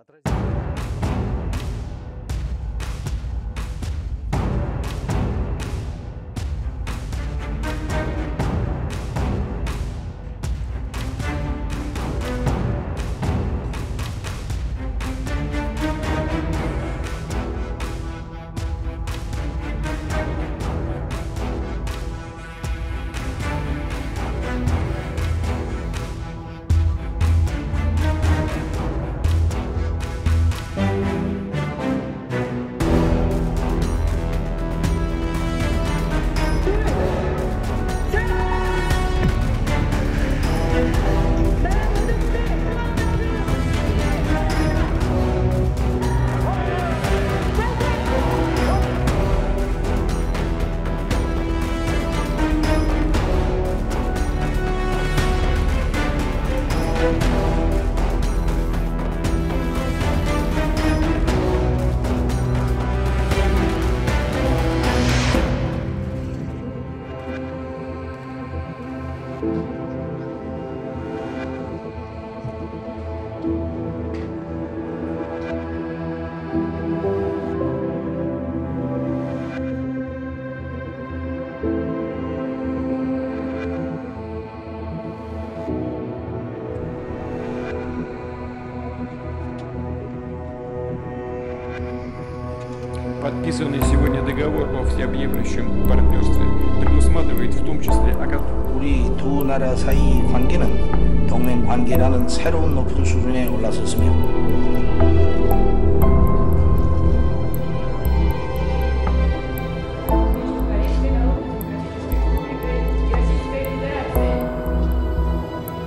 Atrás. Подписанный сегодня договор о всеобъемлющем партнерстве предусматривает в том числе 나라 사이 관계는 동맹 관계라는 새로운 높은 수준에 올라섰으며